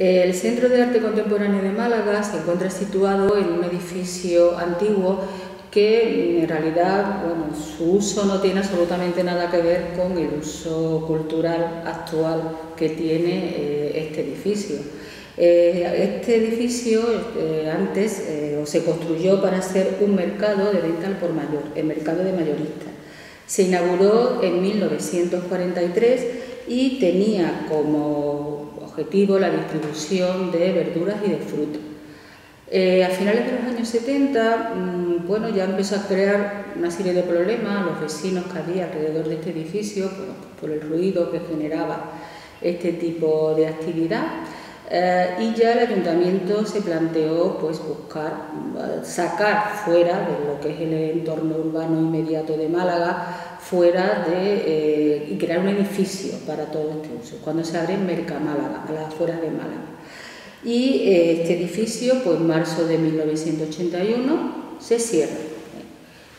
El Centro de Arte Contemporáneo de Málaga se encuentra situado en un edificio antiguo que en realidad bueno, su uso no tiene absolutamente nada que ver con el uso cultural actual que tiene eh, este edificio. Eh, este edificio eh, antes se construyó para ser un mercado de venta al por mayor, el mercado de mayoristas. Se inauguró en 1943 y tenía como la distribución de verduras y de frutas. Eh, a finales de los años 70, mm, bueno, ya empezó a crear una serie de problemas los vecinos que había alrededor de este edificio por, el ruido que generaba este tipo de actividad. Eh, y ya el ayuntamiento se planteó pues, buscar mm, sacar fuera de lo que es el entorno urbano inmediato de Málaga, fuera de eh, y crear un edificio para todo este uso. Cuando se abre en Mercamálaga, a las afueras de Málaga. Y eh, este edificio, pues marzo de 1981, se cierra,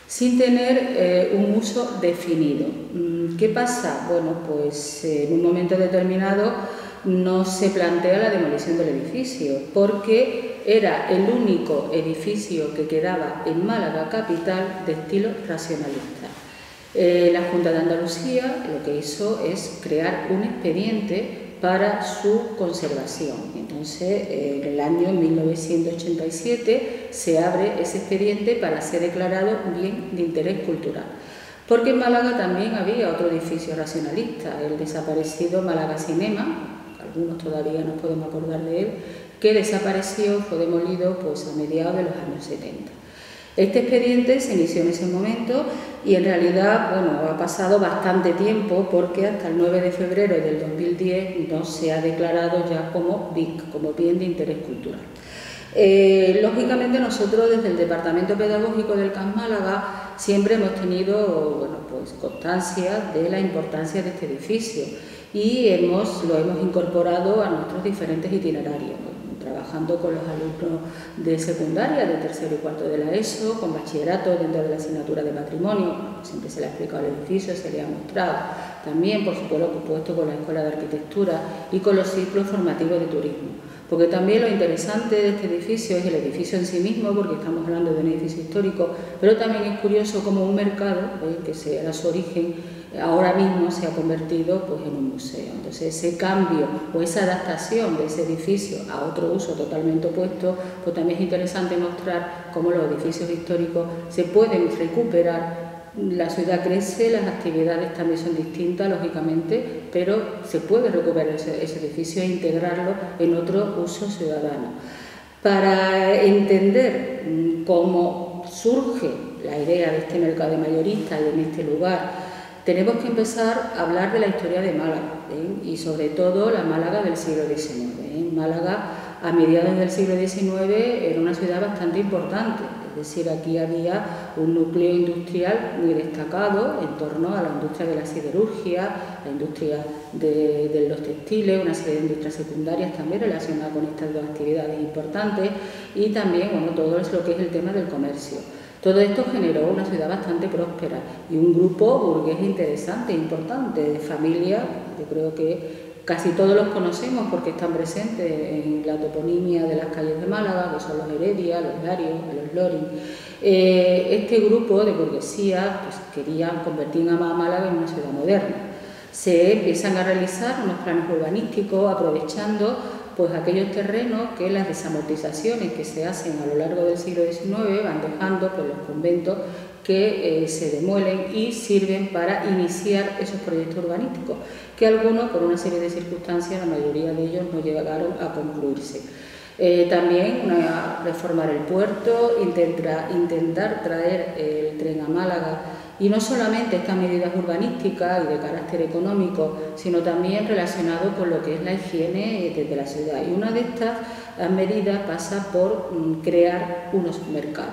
sin tener eh, un uso definido. Mm, ¿Qué pasa? Bueno, pues en un momento determinado no se plantea la demolición del edificio, porque era el único edificio que quedaba en Málaga capital de estilo racionalista. Eh, la Junta de Andalucía lo que hizo es crear un expediente para su conservación. Entonces, en el año 1987 se abre ese expediente para ser declarado bien de interés cultural. Porque en Málaga también había otro edificio racionalista, el desaparecido Málaga Cinema, algunos todavía no podemos acordar de él, que desapareció, fue demolido pues, a mediados de los años 70. Este expediente se inició en ese momento y en realidad bueno, ha pasado bastante tiempo porque hasta el 9 de febrero del 2010 no se ha declarado ya como BIC, como bien de interés cultural. Eh, lógicamente nosotros desde el Departamento Pedagógico del CAS Málaga siempre hemos tenido bueno, pues, constancia de la importancia de este edificio y hemos, lo hemos incorporado a nuestros diferentes itinerarios trabajando con los alumnos de secundaria, de tercero y cuarto de la ESO, con bachillerato dentro de la asignatura de patrimonio, siempre se le ha explicado el edificio, se le ha mostrado, también por supuesto con la Escuela de Arquitectura y con los ciclos formativos de turismo. Porque también lo interesante de este edificio es el edificio en sí mismo, porque estamos hablando de un edificio histórico, pero también es curioso como un mercado, ¿eh? que sea su origen, ahora mismo se ha convertido pues, en un museo. Entonces ese cambio o esa adaptación de ese edificio a otro uso totalmente opuesto, pues también es interesante mostrar cómo los edificios históricos se pueden recuperar. La ciudad crece, las actividades también son distintas, lógicamente, pero se puede recuperar ese, ese edificio e integrarlo en otro uso ciudadano. Para entender mm, cómo surge la idea de este mercado de mayoristas y en este lugar, tenemos que empezar a hablar de la historia de Málaga ¿eh? y sobre todo la Málaga del siglo XIX. ¿eh? Málaga a mediados del siglo XIX era una ciudad bastante importante, es decir, aquí había un núcleo industrial muy destacado en torno a la industria de la siderurgia, la industria de, los textiles, una serie de industrias secundarias también relacionadas con estas dos actividades importantes y también bueno, todo lo que es el tema del comercio. Todo esto generó una ciudad bastante próspera y un grupo burgués interesante, importante, de familia, yo creo que casi todos los conocemos porque están presentes en la toponimia de las calles de Málaga, que son los Heredia, los Larios, los Loring. Eh, este grupo de burguesía pues, querían convertir a Málaga en una ciudad moderna. Se empiezan a realizar unos planes urbanísticos aprovechando pues aquellos terrenos que las desamortizaciones que se hacen a lo largo del siglo XIX van dejando por los conventos que eh, se demuelen y sirven para iniciar esos proyectos urbanísticos, que algunos, por una serie de circunstancias, la mayoría de ellos no llegaron a concluirse. Eh, también reformar el puerto, intentar traer el tren a Málaga y no solamente estas medidas urbanísticas y de carácter económico, sino también relacionado con lo que es la higiene desde la ciudad. Y una de estas medidas pasa por mm, crear unos mercados.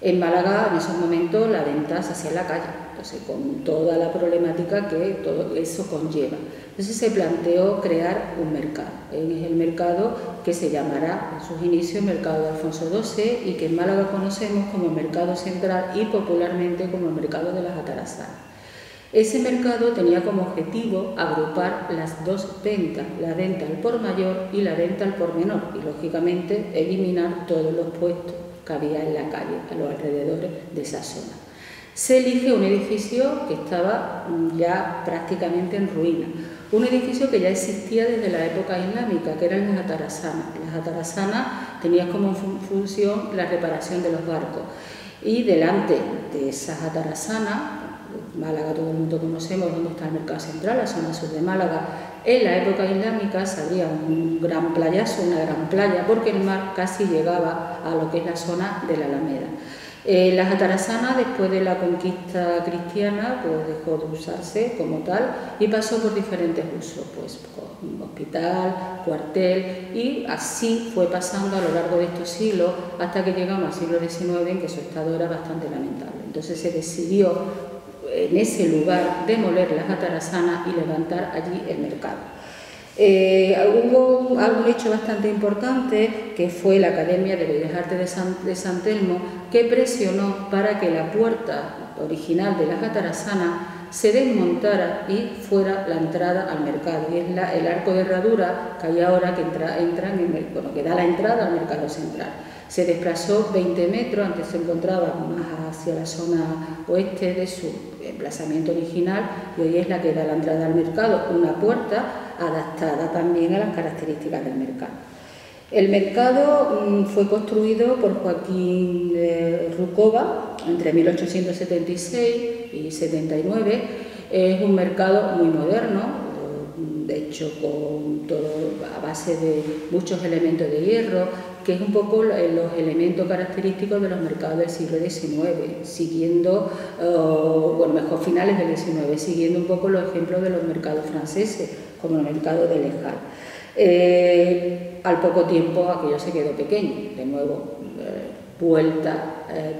En Málaga, en esos momentos, la venta se hacía en la calle, con toda la problemática que todo eso conlleva. Entonces se planteó crear un mercado. Es el mercado que se llamará en sus inicios Mercado de Alfonso XII y que en Málaga conocemos como Mercado Central y popularmente como el Mercado de las Atarazanas. Ese mercado tenía como objetivo agrupar las dos ventas, la venta al por mayor y la venta al por menor, y lógicamente eliminar todos los puestos que había en la calle, a los alrededores de esa zona. Se elige un edificio que estaba mm, ya prácticamente en ruina, un edificio que ya existía desde la época islámica, que eran las atarasanas. Las atarasanas tenían como función la reparación de los barcos y delante de esas atarasanas, Málaga todo el mundo conocemos dónde está el mercado central, la zona sur de Málaga, en la época islámica salía un gran playazo, una gran playa, porque el mar casi llegaba a lo que es la zona de la Alameda. Eh, la Jatarasana, después de la conquista cristiana, pues dejó de usarse como tal y pasó por diferentes usos, pues hospital, cuartel y así fue pasando a lo largo de estos siglos hasta que llegamos al siglo XIX en que su estado era bastante lamentable. Entonces se decidió en ese lugar demoler la Jatarasana y levantar allí el mercado. Eh, hubo algún hecho bastante importante que fue la Academia de Bellas Artes de San, Telmo que presionó para que la puerta original de la Jatarasana se desmontara y fuera la entrada al mercado. Y es el arco de herradura que hay ahora que, que da la entrada al mercado central. Se desplazó 20 metros, antes se encontraba más hacia la zona oeste de su emplazamiento original y hoy es la que da la entrada al mercado, una puerta adaptada también a las características del mercado. El mercado mm, fue construido por Joaquín eh, Rucova entre 1876 y 79. Es un mercado muy moderno, de hecho con todo a base de muchos elementos de hierro, que es un poco los elementos característicos de los mercados del siglo XIX, siguiendo, eh, bueno, mejor finales del XIX, siguiendo un poco los ejemplos de los mercados franceses, como el mercado de Lejal. Eh, al poco tiempo aquello se quedó pequeño, de nuevo eh, vuelta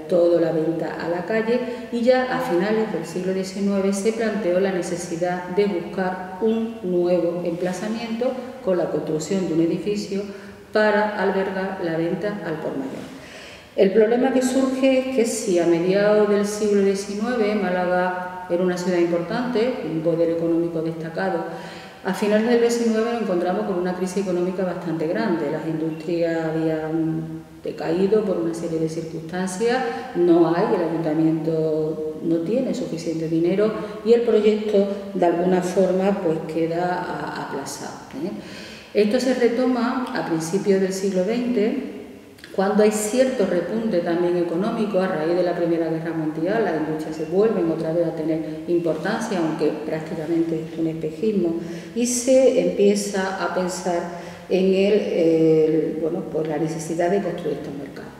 toda la venta a la calle y ya a finales del siglo XIX se planteó la necesidad de buscar un nuevo emplazamiento con la construcción de un edificio para albergar la venta al por mayor. El problema que surge es que si a mediados del siglo XIX Málaga era una ciudad importante, un poder económico destacado, a finales del XIX nos encontramos con una crisis económica bastante grande. Las industrias habían decaído por una serie de circunstancias, no hay, el ayuntamiento no tiene suficiente dinero y el proyecto de alguna forma pues queda aplazado. ¿eh? Esto se retoma a principios del siglo XX, cuando hay cierto repunte también económico a raíz de la Primera Guerra Mundial, las industrias se vuelven otra vez a tener importancia, aunque prácticamente es un espejismo, y se empieza a pensar en el, bueno, la necesidad de construir estos mercados.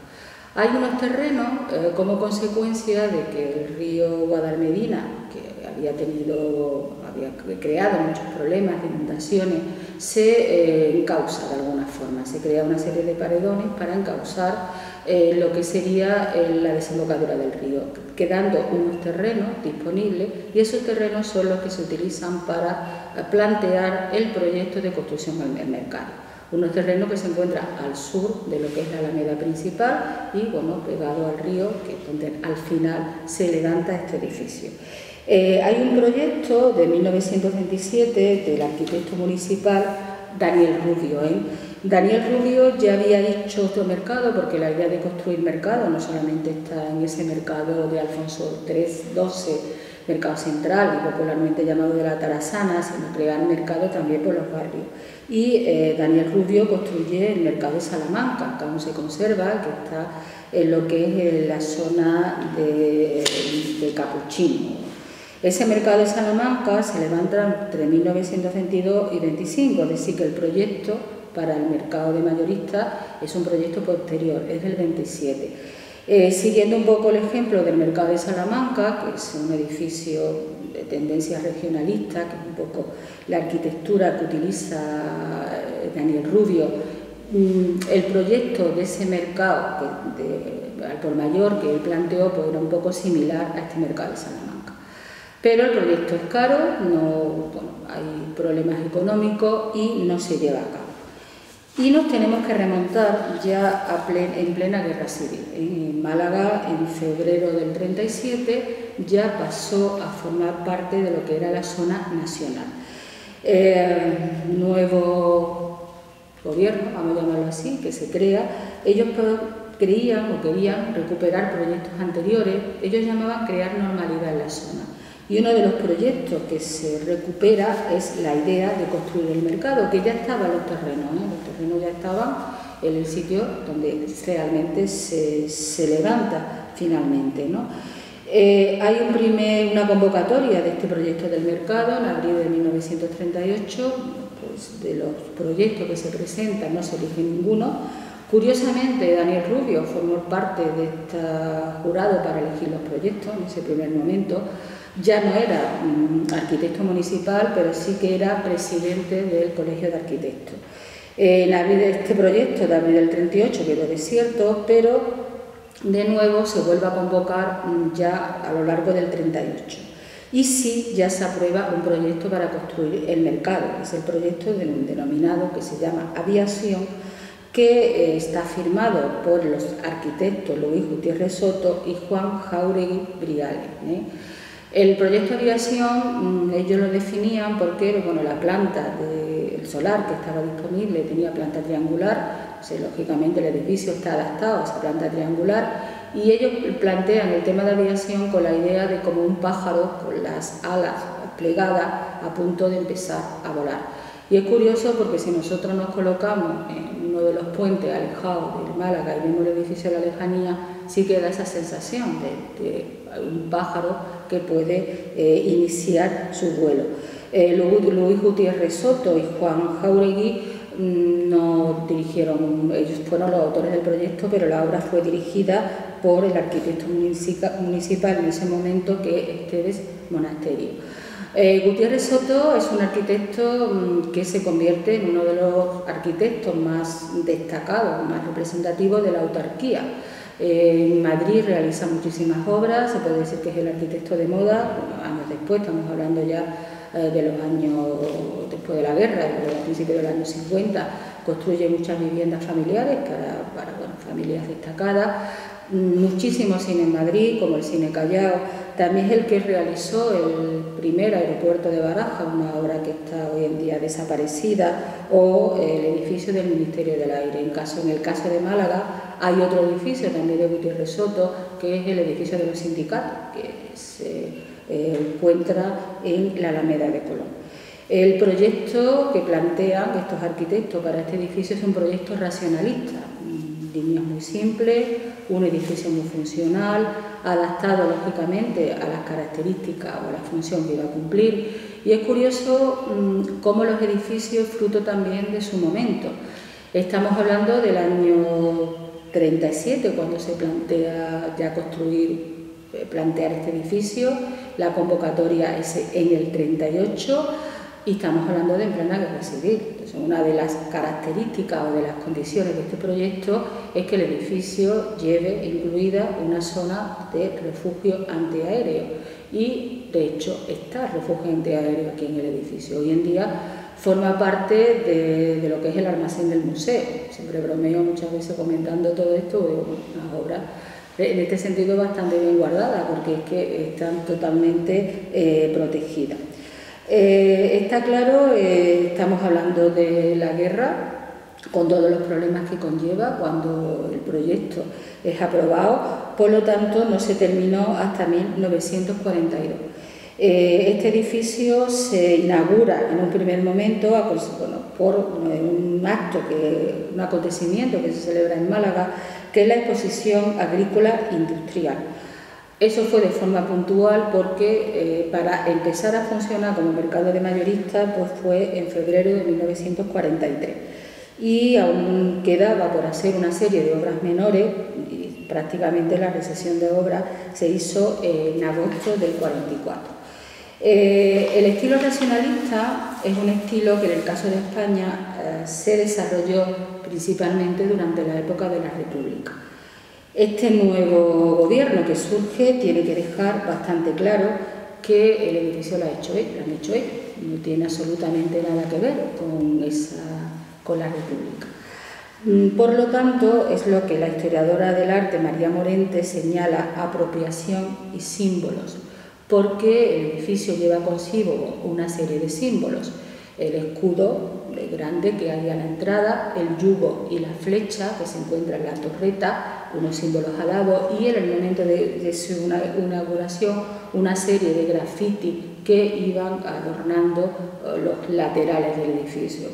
Hay unos terrenos eh, como consecuencia de que el río Guadalmedina, que había tenido, había creado muchos problemas de inundaciones, se eh, encausa de alguna forma, se crea una serie de paredones para encauzar eh, lo que sería eh, la desembocadura del río, quedando unos terrenos disponibles y esos terrenos son los que se utilizan para plantear el proyecto de construcción al mercado. Unos terrenos que se encuentran al sur de lo que es la alameda principal y bueno, pegado al río, que es donde al final se levanta este edificio. Eh, hay un proyecto de 1927 del arquitecto municipal Daniel Rubio. ¿eh? Daniel Rubio ya había dicho otro mercado, porque la idea de construir mercado no solamente está en ese mercado de Alfonso XIII, mercado central y popularmente llamado de la Tarasana, sino crear mercado también por los barrios. Y eh, Daniel Rubio construye el mercado de Salamanca, que aún se conserva, que está en lo que es la zona de, de Capuchino, ese mercado de Salamanca se levanta entre 1922 y 25, es decir, que el proyecto para el mercado de mayoristas es un proyecto posterior, es del 27. Eh, siguiendo un poco el ejemplo del mercado de Salamanca, que es un edificio de tendencia regionalista, que es un poco la arquitectura que utiliza eh, Daniel Rubio, mm, el proyecto de ese mercado al por mayor que él planteó pues, era un poco similar a este mercado de Salamanca. Pero el proyecto es caro, no, hay problemas económicos y no se lleva a cabo. Y nos tenemos que remontar ya en plena guerra civil. En Málaga, en febrero del 37, ya pasó a formar parte de lo que era la zona nacional. Eh, nuevo gobierno, vamos a llamarlo así, que se crea, ellos creían o querían recuperar proyectos anteriores, ellos llamaban crear normalidad en la zona. Y uno de los proyectos que se recupera es la idea de construir el mercado, que ya estaba en los terrenos, ¿eh? los terrenos ya estaban en el sitio donde realmente se, levanta finalmente. Eh, hay una convocatoria de este proyecto del mercado en abril de 1938, pues de los proyectos que se presentan no se elige ninguno, Curiosamente, Daniel Rubio formó parte de este jurado para elegir los proyectos en ese primer momento. Ya no era arquitecto municipal, pero sí que era presidente del Colegio de Arquitectos. En abril de este proyecto de abril del 38 quedó desierto, pero de nuevo se vuelve a convocar ya a lo largo del 38. Y sí, ya se aprueba un proyecto para construir el mercado, es el proyecto denominado que se llama Aviación, que eh, está firmado por los arquitectos Luis Gutiérrez Soto y Juan Jauregui Brigale. ¿eh? El proyecto de aviación mm, ellos lo definían porque bueno, la planta del solar que estaba disponible tenía planta triangular, lógicamente el edificio está adaptado a esa planta triangular y ellos plantean el tema de aviación con la idea de como un pájaro con las alas plegadas a punto de empezar a volar. Y es curioso porque si nosotros nos colocamos en uno de los puentes alejados de Málaga y vemos el edificio de la lejanía, sí que da esa sensación de, un pájaro que puede eh, iniciar su vuelo. Eh, Luis Gutiérrez Soto y Juan Jauregui mm, no dirigieron, ellos fueron los autores del proyecto, pero la obra fue dirigida por el arquitecto municipal en ese momento que es Esteves Monasterio. Eh, Gutiérrez Soto es un arquitecto mm, que se convierte en uno de los arquitectos más destacados, más representativos de la autarquía. En Madrid realiza muchísimas obras, se puede decir que es el arquitecto de moda, años después, estamos hablando ya eh, de los años después de la guerra, a principios de los años 50, construye muchas viviendas familiares para, familias destacadas, muchísimo cine en Madrid, como el Cine Callao, también es el que realizó el primer aeropuerto de Baraja, una obra que está hoy en día desaparecida, o el edificio del Ministerio del Aire. En el caso de Málaga hay otro edificio también de Gutiérrez Soto, que es el edificio de los sindicatos, que se eh, encuentra en la Alameda de Colón. El proyecto que plantean estos arquitectos para este edificio es un proyecto racionalista, líneas muy simples, un edificio muy funcional, adaptado lógicamente a las características o a la función que iba a cumplir. Y es curioso mm, cómo los edificios fruto también de su momento. Estamos hablando del año 37, cuando se plantea ya construir, eh, plantear este edificio, la convocatoria es en el 38 y estamos hablando de en plena guerra civil. Entonces, una de las características o de las condiciones de este proyecto es que el edificio lleve incluida una zona de refugio antiaéreo y, de hecho, está refugio antiaéreo aquí en el edificio. Hoy en día forma parte de, lo que es el almacén del museo. Siempre bromeo muchas veces comentando todo esto, una obra en este sentido bastante bien guardada porque es que están totalmente eh, protegidas. Eh, está claro, eh, estamos hablando de la guerra, con todos los problemas que conlleva cuando el proyecto es aprobado, por lo tanto no se terminó hasta 1942. Eh, este edificio se inaugura en un primer momento por un acto, un acontecimiento que se celebra en Málaga, que es la exposición agrícola industrial. Eso fue de forma puntual porque eh, para empezar a funcionar como mercado de mayoristas pues fue en febrero de 1943 y aún quedaba por hacer una serie de obras menores y prácticamente la recesión de obras se hizo en agosto del 44. Eh, el estilo racionalista es un estilo que en el caso de España eh, se desarrolló principalmente durante la época de la República. Este nuevo gobierno que surge tiene que dejar bastante claro que el edificio lo, ha hecho lo han hecho él, no tiene absolutamente nada que ver con esa con la República. Mm, por lo tanto, es lo que la historiadora del arte María Morente señala apropiación y símbolos, porque el edificio lleva consigo una serie de símbolos. El escudo grande que hay a la entrada, el yugo y la flecha que se encuentra en la torreta, unos símbolos al lado, y en el momento de, su inauguración una serie de graffiti que iban adornando eh, los laterales del edificio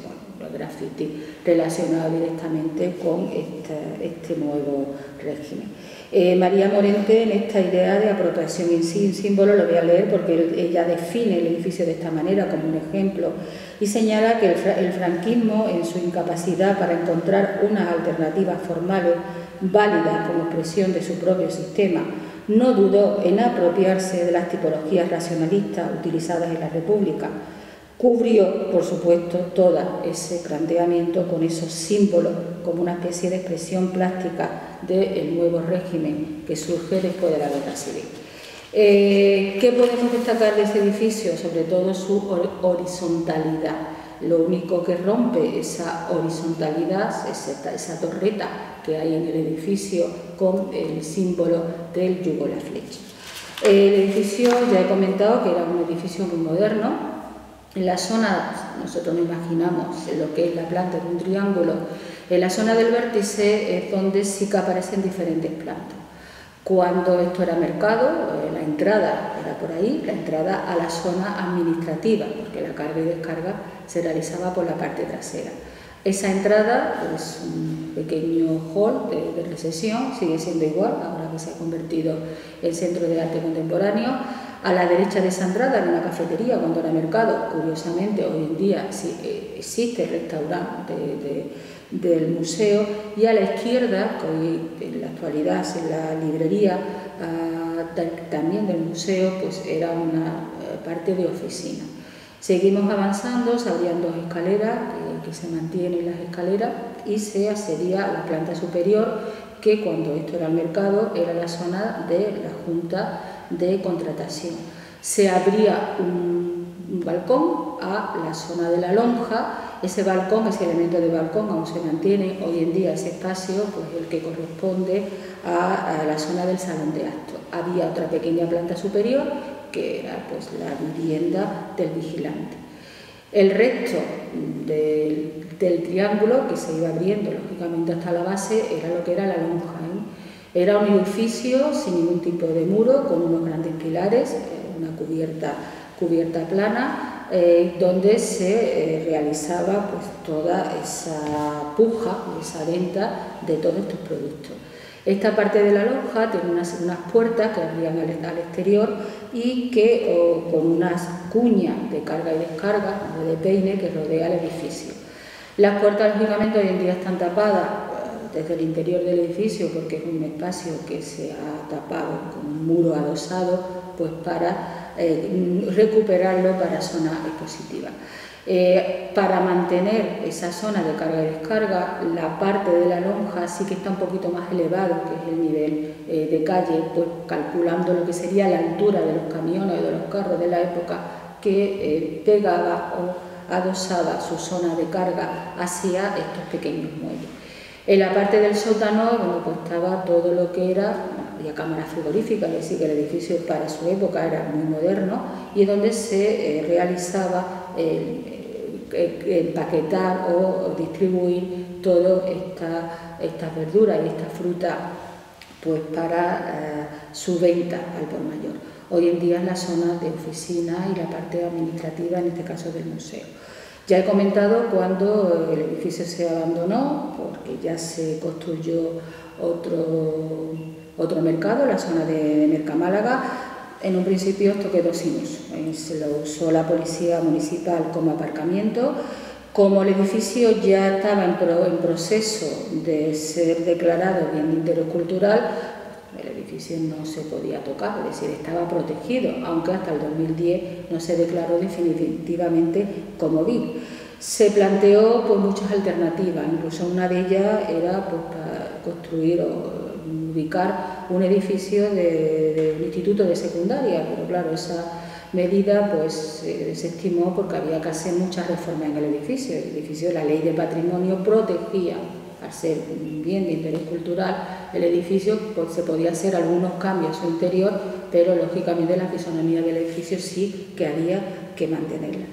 graffiti relacionado directamente con este, este nuevo régimen. Eh, María Morente, en esta idea de apropiación en sí, símbolo, lo voy a leer porque ella define el edificio de esta manera como un ejemplo y señala que el, franquismo, en su incapacidad para encontrar unas alternativas formales válidas como expresión de su propio sistema, no dudó en apropiarse de las tipologías racionalistas utilizadas en la República, cubrió, por supuesto, todo ese planteamiento con esos símbolos como una especie de expresión plástica del nuevo régimen que surge después de la guerra civil. Eh, ¿Qué podemos destacar de ese edificio? Sobre todo su horizontalidad. Lo único que rompe esa horizontalidad es esa, torreta que hay en el edificio con el símbolo del yugo la flecha. El edificio, ya he comentado que era un edificio muy moderno, en la zona, nosotros nos imaginamos lo que es la planta de un triángulo, en la zona del vértice es donde sí que aparecen diferentes plantas. Cuando esto era mercado, eh, la entrada era por ahí, la entrada a la zona administrativa, porque la carga y descarga se realizaba por la parte trasera. Esa entrada es un pequeño hall de, de recesión, sigue siendo igual, ahora que se ha convertido en centro de arte contemporáneo a la derecha de esa entrada era una cafetería cuando era mercado. Curiosamente, hoy en día sí, eh, existe el restaurante del museo. Y a la izquierda, que hoy en la actualidad es la librería ah, también del museo, pues era una eh, parte de oficina. Seguimos avanzando, se abrían dos escaleras, que se mantienen las escaleras, y se accedía a la planta superior, que cuando esto era el mercado era la zona de la Junta de contratación. Se abría un, balcón a la zona de la lonja, ese balcón, ese elemento de balcón aún se mantiene hoy en día ese espacio, pues el que corresponde a, la zona del salón de actos. Había otra pequeña planta superior que era pues la vivienda del vigilante. El resto del, del, triángulo que se iba abriendo lógicamente hasta la base era lo que era la lonja. Era un edificio sin ningún tipo de muro, con unos grandes pilares, una cubierta, plana, eh, donde se eh, realizaba pues, toda esa puja, esa venta de todos estos productos. Esta parte de la lonja tiene unas, puertas que abrían al, exterior y que con unas cuñas de carga y descarga, de peine, que rodea el edificio. Las puertas, lógicamente, hoy en día están tapadas desde el interior del edificio, porque es un espacio que se ha tapado con un muro adosado, pues para eh, recuperarlo para zona expositiva. Eh, para mantener esa zona de carga y descarga, la parte de la lonja sí que está un poquito más elevado, que es el nivel eh, de calle, pues calculando lo que sería la altura de los camiones o de los carros de la época que pegaba o adosaba su zona de carga hacia estos pequeños muelles. En la parte del sótano, bueno, pues estaba todo lo que era, había cámaras frigoríficas, es decir, que el edificio para su época era muy moderno y donde se eh, realizaba el, empaquetar o, distribuir todas estas verduras y esta fruta pues para eh, su venta al por mayor. Hoy en día es la zona de oficina y la parte administrativa, en este caso del museo. Ya he comentado cuando el edificio se abandonó, porque ya se construyó otro, otro mercado, la zona de Mercamálaga. En un principio esto quedó sin uso, se lo usó la policía municipal como aparcamiento. Como el edificio ya estaba en, proceso de ser declarado bien de interés cultural, el edificio no se podía tocar, es decir, estaba protegido, aunque hasta el 2010 no se declaró definitivamente como BIC. Se planteó pues, muchas alternativas, incluso una de ellas era pues, construir o ubicar un edificio de, un instituto de secundaria, pero claro, esa medida pues se estimó porque había que hacer muchas reformas en el edificio. El edificio, la ley de patrimonio protegía un bien de interés cultural, el edificio pues, se podía hacer algunos cambios a su interior, pero lógicamente la fisonomía del edificio sí que había que mantenerla.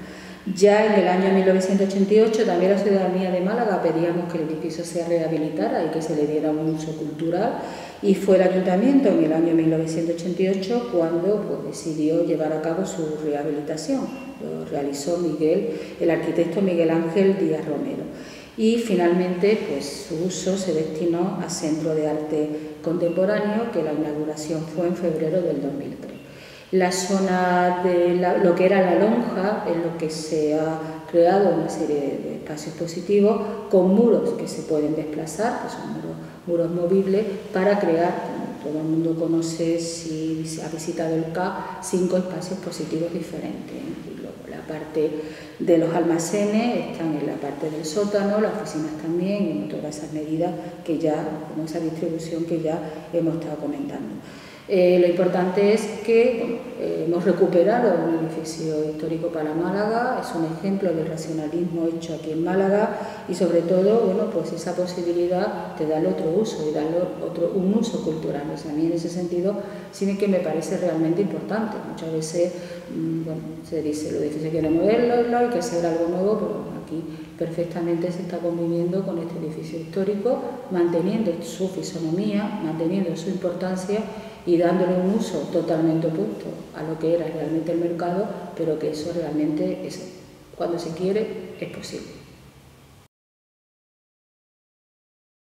Ya en el año 1988 también la ciudadanía de Málaga pedíamos que el edificio se rehabilitara y que se le diera un uso cultural y fue el ayuntamiento en el año 1988 cuando pues, decidió llevar a cabo su rehabilitación. Lo realizó Miguel, el arquitecto Miguel Ángel Díaz Romero y finalmente pues, su uso se destinó a Centro de Arte Contemporáneo, que la inauguración fue en febrero del 2003. La zona de lo que era la lonja, en lo que se ha creado una serie de espacios positivos con muros que se pueden desplazar, que son muros, movibles, para crear, como todo el mundo conoce si ha visitado el CA, cinco espacios positivos diferentes la parte de los almacenes están en la parte del sótano, las oficinas también, y todas esas medidas que ya, como esa distribución que ya hemos estado comentando. Eh, lo importante es que eh, hemos recuperado un edificio histórico para Málaga, es un ejemplo del racionalismo hecho aquí en Málaga y sobre todo bueno, pues esa posibilidad de darle otro uso y darle otro, un uso cultural. a mí en ese sentido sí que me parece realmente importante. Muchas veces mm, bueno, se dice el edificio quiere moverlo, hay que hacer algo nuevo, pero aquí perfectamente se está conviviendo con este edificio histórico, manteniendo su fisonomía, manteniendo su importancia y dándole un uso totalmente opuesto a lo que era realmente el mercado, pero que eso realmente es, cuando se quiere es posible.